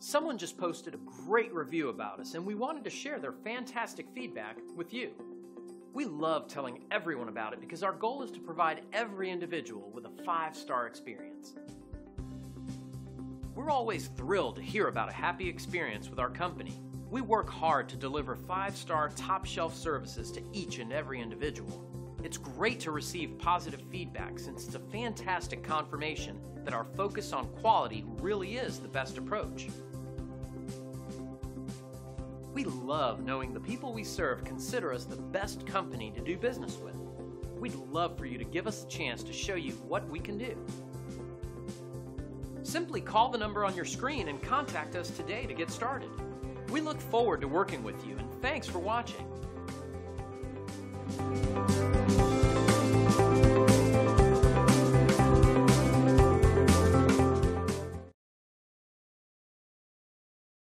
Someone just posted a great review about us, and we wanted to share their fantastic feedback with you. We love telling everyone about it because our goal is to provide every individual with a five star experience. We're always thrilled to hear about a happy experience with our company. We work hard to deliver five star top shelf services to each and every individual. It's great to receive positive feedback since it's a fantastic confirmation that our focus on quality really is the best approach. We love knowing the people we serve consider us the best company to do business with. We'd love for you to give us a chance to show you what we can do. Simply call the number on your screen and contact us today to get started. We look forward to working with you and thanks for watching.